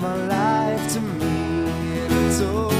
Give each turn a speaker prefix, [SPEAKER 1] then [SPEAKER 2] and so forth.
[SPEAKER 1] my life to me, and it's all.